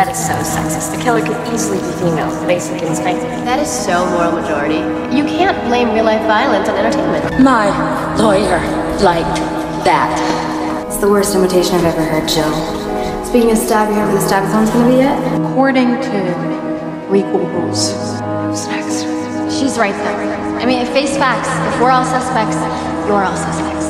That is so sexist. The killer could easily be female. Basic instinct. That is so moral majority. You can't blame real life violence on entertainment. My lawyer liked that. It's the worst imitation I've ever heard, Jill. Speaking of stab, you know where the zone's gonna be yet? According to legal rules. Who's next? She's right there. I mean, face facts. If we're all suspects, you're all suspects.